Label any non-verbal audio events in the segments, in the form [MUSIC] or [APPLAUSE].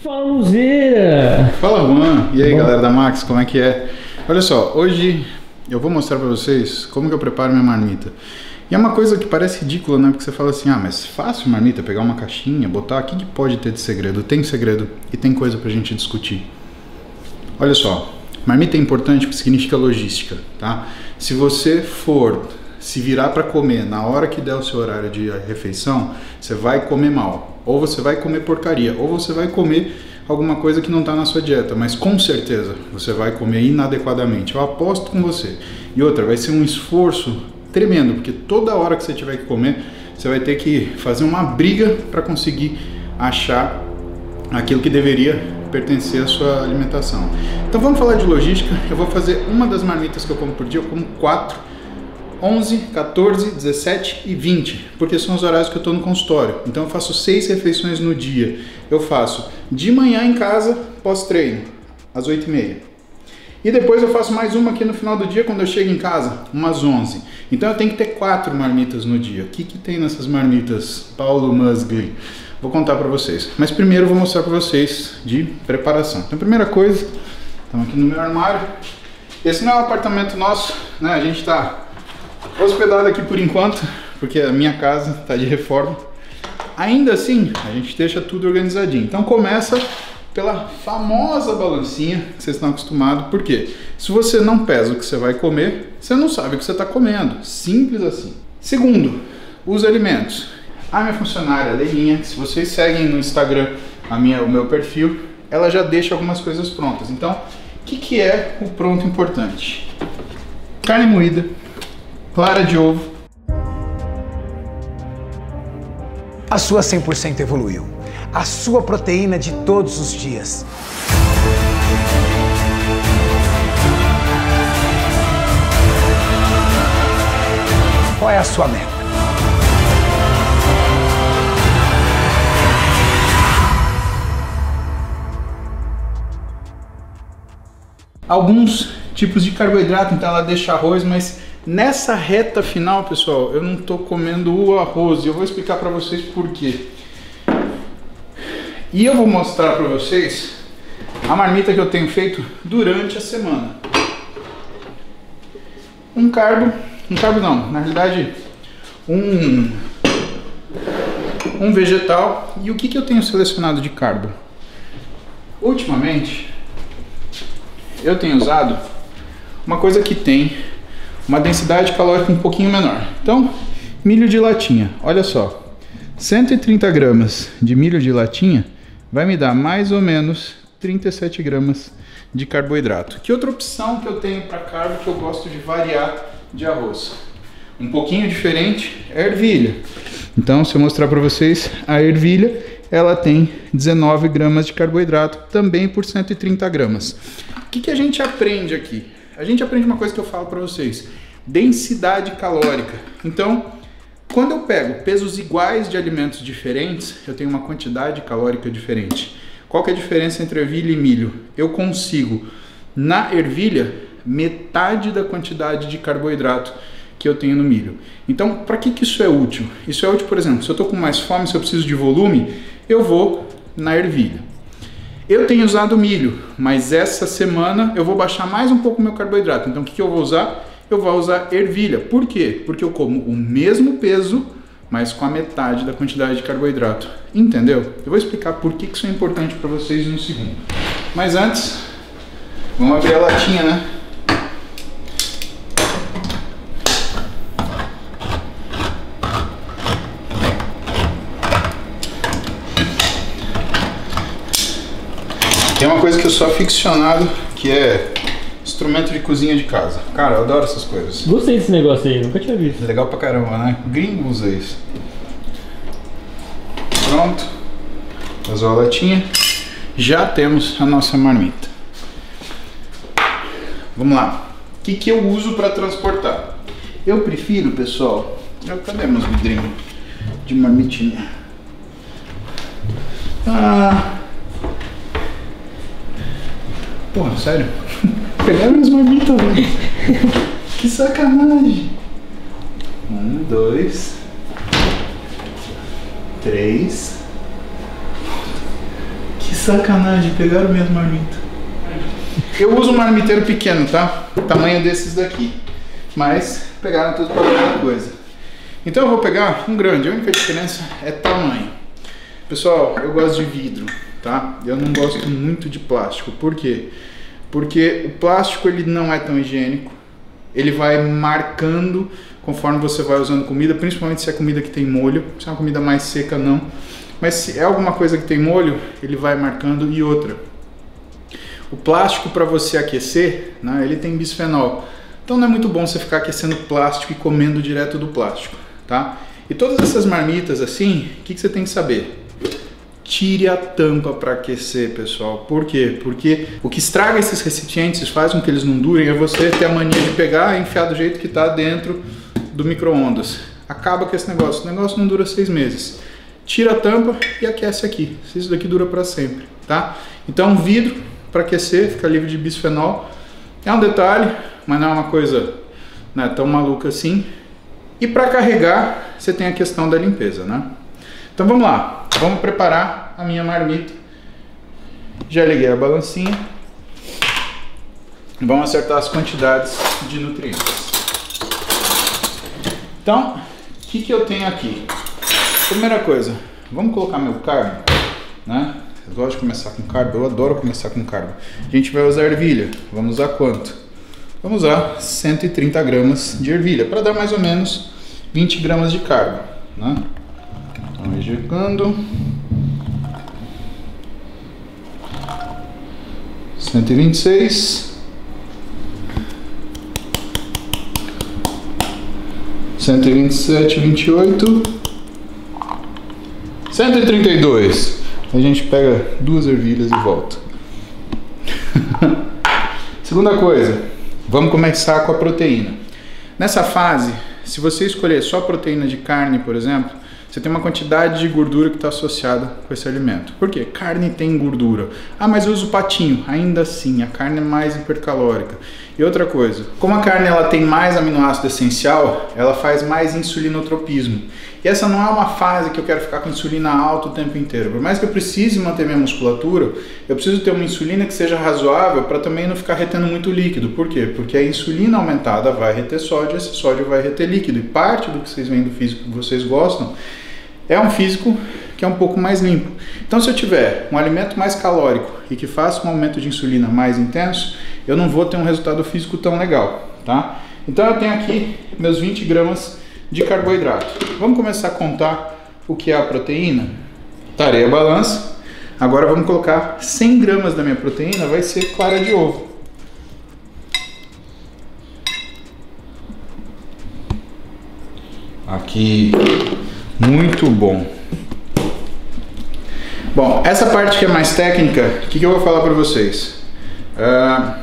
Fala Muzeira! Fala Juan, e aí Bom. galera da Max, como é que é? Olha só, hoje eu vou mostrar pra vocês como que eu preparo minha marmita. E é uma coisa que parece ridícula, né? Porque você fala assim, ah, mas fácil marmita, pegar uma caixinha, botar, o que, que pode ter de segredo? Tem segredo e tem coisa pra gente discutir. Olha só, marmita é importante porque significa logística, tá? Se você for se virar para comer na hora que der o seu horário de refeição, você vai comer mal. Ou você vai comer porcaria, ou você vai comer alguma coisa que não está na sua dieta, mas com certeza você vai comer inadequadamente. Eu aposto com você. E outra, vai ser um esforço tremendo, porque toda hora que você tiver que comer, você vai ter que fazer uma briga para conseguir achar aquilo que deveria pertencer à sua alimentação. Então vamos falar de logística. Eu vou fazer uma das marmitas que eu como por dia, eu como quatro 11, 14, 17 e 20, porque são os horários que eu estou no consultório. Então eu faço seis refeições no dia. Eu faço de manhã em casa, pós-treino, às 8 e meia. E depois eu faço mais uma aqui no final do dia, quando eu chego em casa, umas 11. Então eu tenho que ter quatro marmitas no dia. O que, que tem nessas marmitas, Paulo Musgli? Vou contar para vocês. Mas primeiro eu vou mostrar para vocês de preparação. Então, primeira coisa, estamos aqui no meu armário. Esse não é o apartamento nosso, né? A gente está hospedado aqui por enquanto, porque a minha casa está de reforma. Ainda assim, a gente deixa tudo organizadinho. Então começa pela famosa balancinha que vocês estão acostumados. Por quê? Se você não pesa o que você vai comer, você não sabe o que você está comendo. Simples assim. Segundo, os alimentos. A minha funcionária, Leilinha, que se vocês seguem no Instagram a minha, o meu perfil, ela já deixa algumas coisas prontas. Então, o que, que é o pronto importante? Carne moída, clara de ovo, A sua 100% evoluiu. A sua proteína de todos os dias. Qual é a sua meta? alguns tipos de carboidrato, então ela deixa arroz, mas nessa reta final, pessoal, eu não estou comendo o arroz e eu vou explicar para vocês por quê. E eu vou mostrar para vocês a marmita que eu tenho feito durante a semana. Um carbo, um carbo não, na realidade um um vegetal e o que, que eu tenho selecionado de carbo? Ultimamente eu tenho usado uma coisa que tem uma densidade calórica um pouquinho menor. Então, milho de latinha, olha só, 130 gramas de milho de latinha vai me dar mais ou menos 37 gramas de carboidrato. Que outra opção que eu tenho para carbo que eu gosto de variar de arroz? Um pouquinho diferente é ervilha. Então, se eu mostrar para vocês, a ervilha ela tem 19 gramas de carboidrato, também por 130 gramas. O que, que a gente aprende aqui? A gente aprende uma coisa que eu falo para vocês: densidade calórica. Então, quando eu pego pesos iguais de alimentos diferentes, eu tenho uma quantidade calórica diferente. Qual que é a diferença entre ervilha e milho? Eu consigo, na ervilha, metade da quantidade de carboidrato que eu tenho no milho. Então, para que, que isso é útil? Isso é útil, por exemplo, se eu estou com mais fome, se eu preciso de volume, eu vou na ervilha. Eu tenho usado milho, mas essa semana eu vou baixar mais um pouco o meu carboidrato. Então, o que, que eu vou usar? Eu vou usar ervilha. Por quê? Porque eu como o mesmo peso, mas com a metade da quantidade de carboidrato. Entendeu? Eu vou explicar por que, que isso é importante para vocês no segundo. Mas antes, vamos abrir a latinha, né? Coisa que eu sou aficionado, que é instrumento de cozinha de casa. Cara, eu adoro essas coisas. Gostei desse negócio aí, nunca tinha visto. Legal pra caramba, né? Gringo usa isso. Pronto. Vazou a latinha. Já temos a nossa marmita. Vamos lá. O que, que eu uso para transportar? Eu prefiro, pessoal. Eu, cadê meus vidrinhos de marmitinha? Ah. Porra, sério? [LAUGHS] Pegaram minhas marmitas, velho. Que sacanagem. Um, dois, três. Que sacanagem, pegaram mesmo marmita. Eu uso um marmiteiro pequeno, tá? Tamanho desses daqui. Mas pegaram tudo para mesma coisa. Então eu vou pegar um grande, a única diferença é tamanho. Pessoal, eu gosto de vidro, tá? Eu não gosto muito de plástico. Por quê? Porque o plástico ele não é tão higiênico. Ele vai marcando conforme você vai usando comida, principalmente se é comida que tem molho. Se é uma comida mais seca, não. Mas se é alguma coisa que tem molho, ele vai marcando. E outra, o plástico para você aquecer, né, ele tem bisfenol. Então não é muito bom você ficar aquecendo plástico e comendo direto do plástico, tá? E todas essas marmitas assim, o que, que você tem que saber? Tire a tampa para aquecer, pessoal. Por quê? Porque o que estraga esses recipientes, faz com que eles não durem, é você ter a mania de pegar e enfiar do jeito que está dentro do micro-ondas. Acaba com esse negócio. O negócio não dura seis meses. Tira a tampa e aquece aqui. Isso daqui dura para sempre, tá? Então vidro para aquecer, fica livre de bisfenol. É um detalhe, mas não é uma coisa né, tão maluca assim. E para carregar, você tem a questão da limpeza, né? Então vamos lá, vamos preparar a minha marmita. Já liguei a balancinha. Vamos acertar as quantidades de nutrientes. Então, o que, que eu tenho aqui? Primeira coisa, vamos colocar meu carbo, né? Eu gosto de começar com carbo, eu adoro começar com carbo. A gente vai usar ervilha, vamos usar quanto? Vamos usar 130 gramas de ervilha, para dar mais ou menos 20 gramas de carbo. Né? Então, injectando. 126. 127, 28. 132. A gente pega duas ervilhas e volta. [LAUGHS] Segunda coisa, Vamos começar com a proteína. Nessa fase, se você escolher só proteína de carne, por exemplo, você tem uma quantidade de gordura que está associada com esse alimento. Por quê? Carne tem gordura. Ah, mas eu uso patinho. Ainda assim, a carne é mais hipercalórica. E outra coisa, como a carne ela tem mais aminoácido essencial, ela faz mais insulinotropismo. E essa não é uma fase que eu quero ficar com insulina alta o tempo inteiro. Por mais que eu precise manter minha musculatura, eu preciso ter uma insulina que seja razoável para também não ficar retendo muito líquido. Por quê? Porque a insulina aumentada vai reter sódio, esse sódio vai reter líquido. E parte do que vocês veem do físico que vocês gostam é um físico que é um pouco mais limpo. Então, se eu tiver um alimento mais calórico e que faça um aumento de insulina mais intenso, eu não vou ter um resultado físico tão legal, tá? Então, eu tenho aqui meus 20 gramas de carboidrato. Vamos começar a contar o que é a proteína? Tarei a balança. Agora vamos colocar 100 gramas da minha proteína, vai ser clara de ovo. Aqui, muito bom. Bom, essa parte que é mais técnica, o que, que, eu vou falar para vocês? Uh,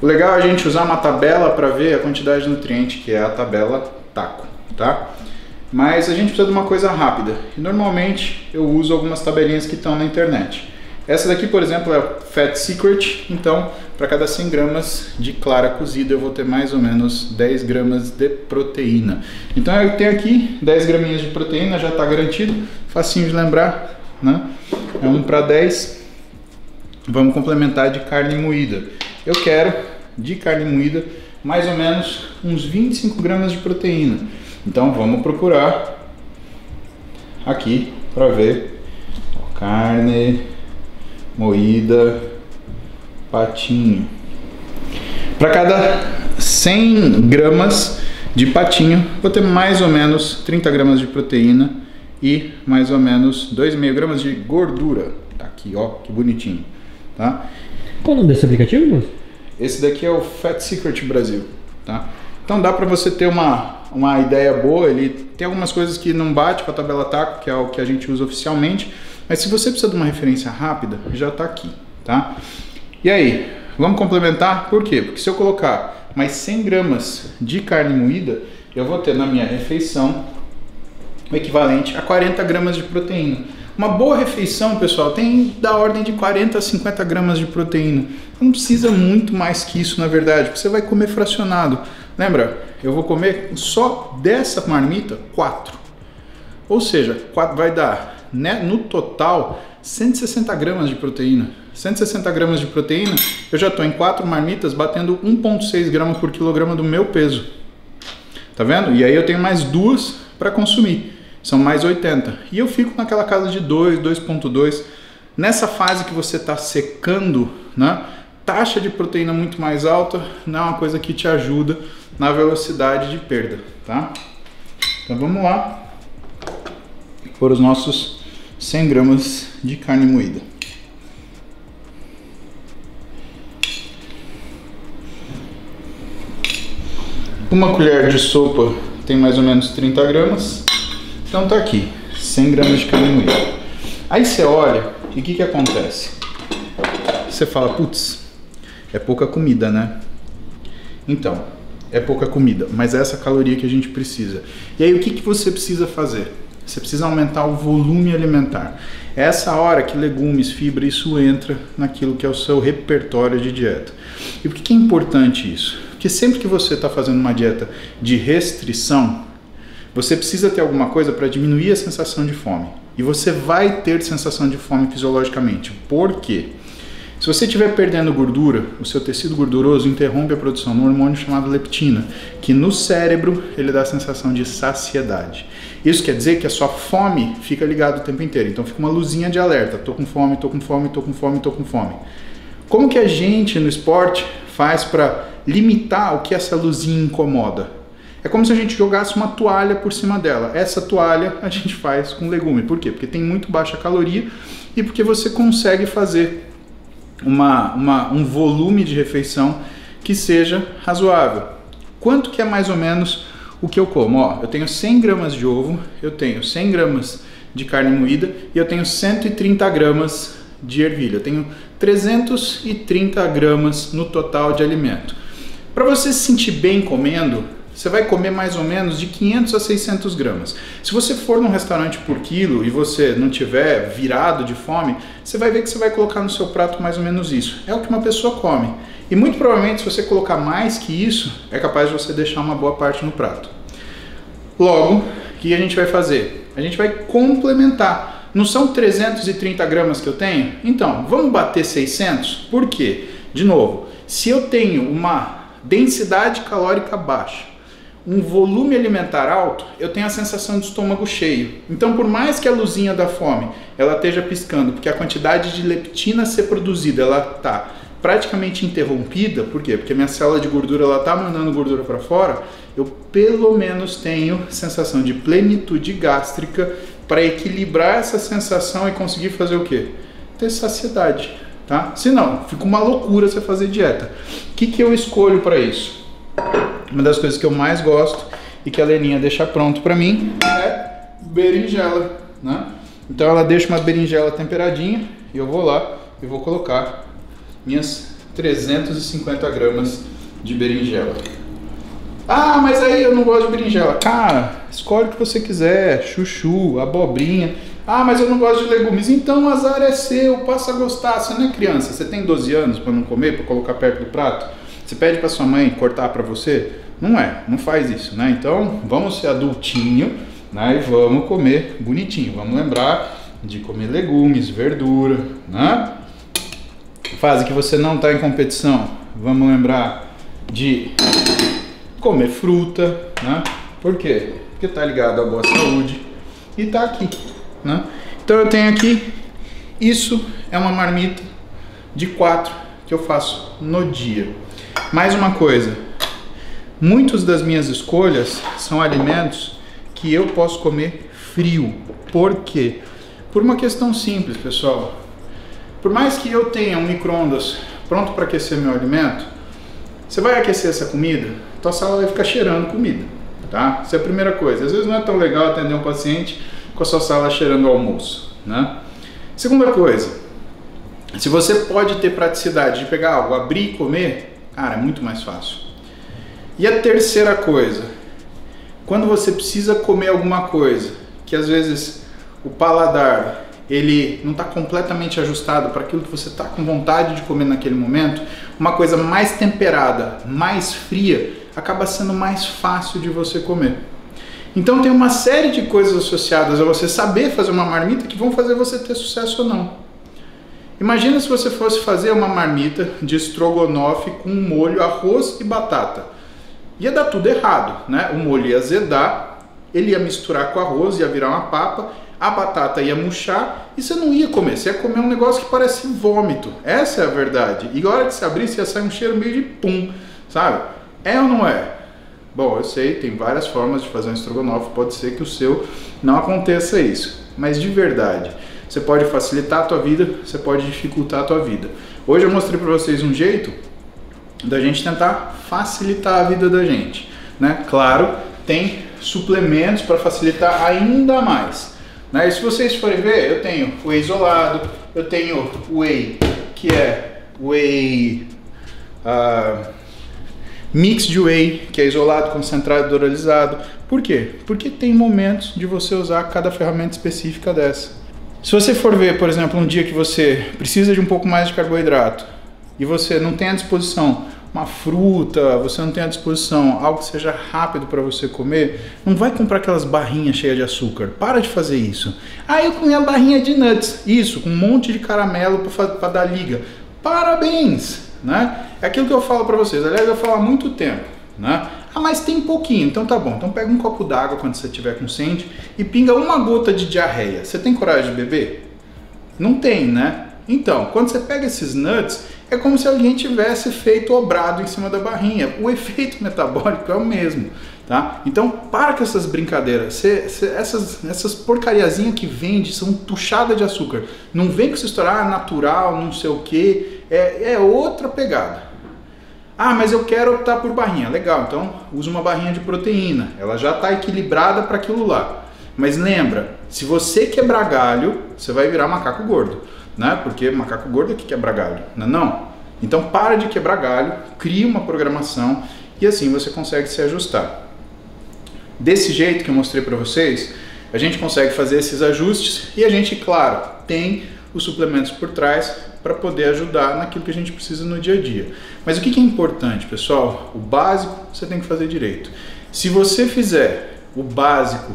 o legal é a gente usar uma tabela para ver a quantidade de nutriente, que é a tabela taco, tá? Mas a gente precisa de uma coisa rápida. Normalmente eu uso algumas tabelinhas que estão na internet. Essa daqui, por exemplo, é Fat Secret. Então, para cada 100 gramas de clara cozida, eu vou ter mais ou menos 10 gramas de proteína. Então, eu tenho aqui 10 graminhas de proteína, já está garantido. Facinho de lembrar, né? É 1 para 10. Vamos complementar de carne moída. Eu quero, de carne moída, mais ou menos uns 25 gramas de proteína. Então vamos procurar aqui para ver carne moída patinho. Para cada 100 gramas de patinho, vou ter mais ou menos 30 gramas de proteína e mais ou menos 2,5 gramas de gordura. Tá aqui, ó, que bonitinho, tá? Qual o nome desse aplicativo, moço? Esse daqui é o Fat Secret Brasil, tá? Então dá para você ter uma, uma ideia boa, ele tem algumas coisas que não bate com a tabela TACO, que é o que a gente usa oficialmente, mas se você precisa de uma referência rápida, já está aqui, tá? E aí, vamos complementar? Por quê? Porque se eu colocar mais 100 gramas de carne moída, eu vou ter na minha refeição o equivalente a 40 gramas de proteína. Uma boa refeição, pessoal, tem da ordem de 40 a 50 gramas de proteína. Não precisa muito mais que isso, na verdade, porque você vai comer fracionado. Lembra? Eu vou comer só dessa marmita, 4. Ou seja, 4 vai dar né, no total 160 gramas de proteína. 160 gramas de proteína, eu já estou em quatro marmitas batendo 1,6 gramas por quilograma do meu peso. Tá vendo? E aí eu tenho mais duas para consumir. São mais 80. E eu fico naquela casa de 2, 2,2. Nessa fase que você está secando, né? Taxa de proteína muito mais alta não é uma coisa que te ajuda na velocidade de perda, tá? Então vamos lá por os nossos 100 gramas de carne moída. Uma colher de sopa tem mais ou menos 30 gramas. Então tá aqui, 100 gramas de carne moída. Aí você olha e o que, que acontece? Você fala, putz, é pouca comida, né? Então, é pouca comida, mas é essa caloria que a gente precisa. E aí o que, que você precisa fazer? Você precisa aumentar o volume alimentar. É essa hora que legumes, fibra, isso entra naquilo que é o seu repertório de dieta. E por que é importante isso? Porque sempre que você está fazendo uma dieta de restrição, você precisa ter alguma coisa para diminuir a sensação de fome. E você vai ter sensação de fome fisiologicamente. Por quê? Se você estiver perdendo gordura, o seu tecido gorduroso interrompe a produção de um hormônio chamado leptina, que no cérebro ele dá a sensação de saciedade. Isso quer dizer que a sua fome fica ligada o tempo inteiro. Então fica uma luzinha de alerta: tô com fome, tô com fome, tô com fome, tô com fome. Como que a gente no esporte faz para limitar o que essa luzinha incomoda? É como se a gente jogasse uma toalha por cima dela. Essa toalha a gente faz com legume. Por quê? Porque tem muito baixa caloria e porque você consegue fazer uma, uma, um volume de refeição que seja razoável. Quanto que é mais ou menos o que eu como? Ó, eu tenho 100 gramas de ovo, eu tenho 100 gramas de carne moída e eu tenho 130 gramas de ervilha. Eu tenho 330 gramas no total de alimento. Para você se sentir bem comendo, você vai comer mais ou menos de 500 a 600 gramas. Se você for num restaurante por quilo e você não tiver virado de fome, você vai ver que você vai colocar no seu prato mais ou menos isso. É o que uma pessoa come. E muito provavelmente, se você colocar mais que isso, é capaz de você deixar uma boa parte no prato. Logo, o que a gente vai fazer? A gente vai complementar. Não são 330 gramas que eu tenho? Então, vamos bater 600? Por quê? De novo, se eu tenho uma densidade calórica baixa, um volume alimentar alto, eu tenho a sensação de estômago cheio. Então, por mais que a luzinha da fome ela esteja piscando, porque a quantidade de leptina a ser produzida ela está praticamente interrompida, por quê? Porque minha célula de gordura ela está mandando gordura para fora, eu pelo menos tenho sensação de plenitude gástrica para equilibrar essa sensação e conseguir fazer o quê? Ter saciedade, tá? Se não, fica uma loucura você fazer dieta. O que, que eu escolho para isso? Uma das coisas que eu mais gosto e que a Leninha deixa pronto para mim é berinjela, né? Então ela deixa uma berinjela temperadinha e eu vou lá e vou colocar minhas 350 gramas de berinjela. Ah, mas aí eu não gosto de berinjela. Cara, escolhe o que você quiser, chuchu, abobrinha. Ah, mas eu não gosto de legumes. Então o azar é seu, passa a gostar. Você não é criança, você tem 12 anos para não comer, para colocar perto do prato. Você pede para sua mãe cortar para você? Não é, não faz isso, né? Então vamos ser adultinho, né? E vamos comer bonitinho. Vamos lembrar de comer legumes, verdura, né? Fase que você não está em competição, vamos lembrar de comer fruta, né? Por quê? Porque está ligado à boa saúde e está aqui, né? Então eu tenho aqui, isso é uma marmita de quatro que eu faço no dia. Mais uma coisa, muitas das minhas escolhas são alimentos que eu posso comer frio. Por quê? Por uma questão simples, pessoal. Por mais que eu tenha um micro-ondas pronto para aquecer meu alimento, você vai aquecer essa comida, tua sala vai ficar cheirando comida, tá? Essa é a primeira coisa. Às vezes não é tão legal atender um paciente com a sua sala cheirando almoço, né? Segunda coisa, se você pode ter praticidade de pegar algo, abrir e comer, cara, é muito mais fácil. E a terceira coisa, quando você precisa comer alguma coisa, que às vezes o paladar ele não está completamente ajustado para aquilo que você está com vontade de comer naquele momento, uma coisa mais temperada, mais fria, acaba sendo mais fácil de você comer. Então tem uma série de coisas associadas a você saber fazer uma marmita que vão fazer você ter sucesso ou não. Imagina se você fosse fazer uma marmita de estrogonofe com molho, arroz e batata. Ia dar tudo errado, né? O molho ia azedar, ele ia misturar com arroz, ia virar uma papa, a batata ia murchar e você não ia comer. Você ia comer um negócio que parece vômito. Essa é a verdade. E a hora que você abrisse ia sair um cheiro meio de pum, sabe? É ou não é? Bom, eu sei, tem várias formas de fazer um estrogonofe, pode ser que o seu não aconteça isso. Mas de verdade, você pode facilitar a tua vida, você pode dificultar a tua vida. Hoje eu mostrei para vocês um jeito da gente tentar facilitar a vida da gente, né? Claro, tem suplementos para facilitar ainda mais. Né? E se vocês forem ver, eu tenho whey isolado, eu tenho whey que é whey uh, mix de whey que é isolado, concentrado, doralizado. Por quê? Porque tem momentos de você usar cada ferramenta específica dessa. Se você for ver, por exemplo, um dia que você precisa de um pouco mais de carboidrato e você não tem à disposição uma fruta, você não tem à disposição algo que seja rápido para você comer, não vai comprar aquelas barrinhas cheias de açúcar. Para de fazer isso. Ah, eu comi a barrinha de nuts. Isso, com um monte de caramelo para dar liga. Parabéns! Né? É aquilo que eu falo para vocês. Aliás, eu falo há muito tempo. Né? Ah, mas tem pouquinho, então tá bom. Então pega um copo d'água quando você estiver com e pinga uma gota de diarreia. Você tem coragem de beber? Não tem, né? Então, quando você pega esses nuts, é como se alguém tivesse feito obrado em cima da barrinha. O efeito metabólico é o mesmo, tá? Então, para com essas brincadeiras. Cê, cê, essas, essas porcariazinhas que vende são tuchadas de açúcar. Não vem com essa história ah, natural, não sei o que. É, é outra pegada. Ah, mas eu quero optar por barrinha. Legal, então usa uma barrinha de proteína. Ela já está equilibrada para aquilo lá. Mas lembra, se você quebrar galho, você vai virar macaco gordo, né? Porque macaco gordo é que quebra galho, não é não? Então para de quebrar galho, cria uma programação e assim você consegue se ajustar. Desse jeito que eu mostrei para vocês, a gente consegue fazer esses ajustes e a gente, claro, tem os suplementos por trás para poder ajudar naquilo que a gente precisa no dia a dia. Mas o que é importante, pessoal? O básico você tem que fazer direito. Se você fizer o básico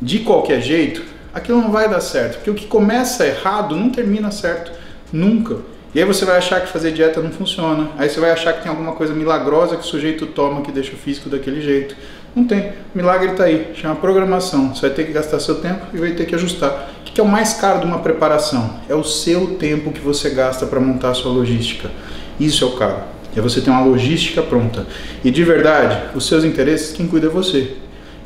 de qualquer jeito, aquilo não vai dar certo, porque o que começa errado não termina certo nunca. E aí você vai achar que fazer dieta não funciona. Aí você vai achar que tem alguma coisa milagrosa que o sujeito toma que deixa o físico daquele jeito. Não tem. O milagre está aí. Chama programação. Você vai ter que gastar seu tempo e vai ter que ajustar. O que é o mais caro de uma preparação? É o seu tempo que você gasta para montar a sua logística. Isso é o caro. É você ter uma logística pronta. E de verdade, os seus interesses, quem cuida é você.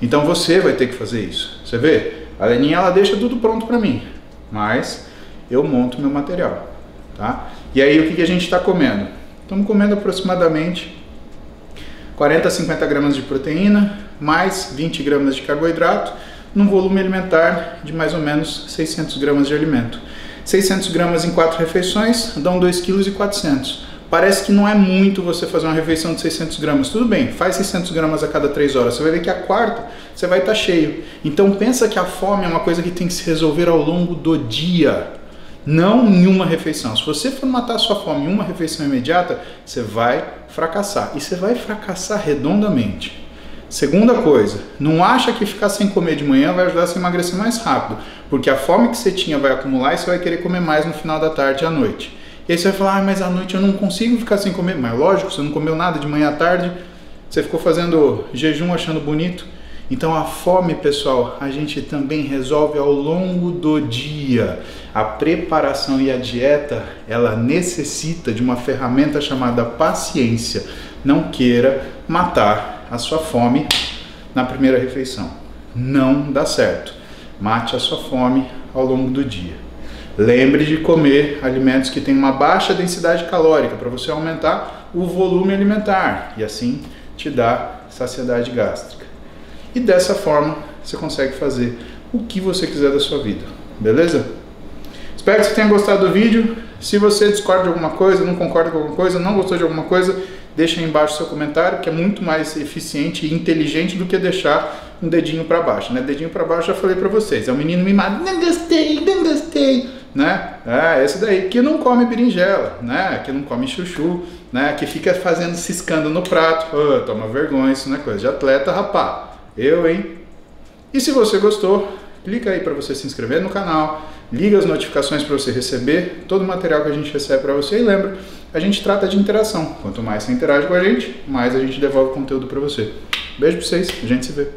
Então você vai ter que fazer isso. Você vê? A Leninha ela deixa tudo pronto para mim. Mas eu monto meu material. Tá? E aí o que, que a gente está comendo? Estamos comendo aproximadamente 40 a 50 gramas de proteína, mais 20 gramas de carboidrato, num volume alimentar de mais ou menos 600 gramas de alimento. 600 gramas em 4 refeições dão 2,4 kg. Parece que não é muito você fazer uma refeição de 600 gramas. Tudo bem, faz 600 gramas a cada 3 horas. Você vai ver que a quarta você vai estar tá cheio. Então pensa que a fome é uma coisa que tem que se resolver ao longo do dia não em uma refeição. Se você for matar a sua fome em uma refeição imediata, você vai fracassar. E você vai fracassar redondamente. Segunda coisa, não acha que ficar sem comer de manhã vai ajudar a se emagrecer mais rápido, porque a fome que você tinha vai acumular e você vai querer comer mais no final da tarde e à noite. E aí você vai falar, ah, mas à noite eu não consigo ficar sem comer. Mas lógico, você não comeu nada de manhã à tarde, você ficou fazendo jejum achando bonito. Então a fome, pessoal, a gente também resolve ao longo do dia. A preparação e a dieta, ela necessita de uma ferramenta chamada paciência. Não queira matar a sua fome na primeira refeição. Não dá certo. Mate a sua fome ao longo do dia. Lembre de comer alimentos que têm uma baixa densidade calórica para você aumentar o volume alimentar e assim te dar saciedade gástrica. E dessa forma você consegue fazer o que você quiser da sua vida, beleza? Espero que você tenha gostado do vídeo. Se você discorda de alguma coisa, não concorda com alguma coisa, não gostou de alguma coisa, deixa aí embaixo seu comentário, que é muito mais eficiente e inteligente do que deixar um dedinho para baixo, né? Dedinho para baixo já falei para vocês, é o menino mimado, não gostei, não gostei, né? É, esse daí que não come berinjela, né? Que não come chuchu, né? Que fica fazendo ciscando no prato, oh, toma vergonha, isso não é coisa de atleta, rapá. Eu, hein? E se você gostou, clica aí para você se inscrever no canal, liga as notificações para você receber todo o material que a gente recebe para você e lembra, a gente trata de interação. Quanto mais você interage com a gente, mais a gente devolve conteúdo para você. Beijo para vocês, a gente se vê.